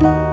Bye.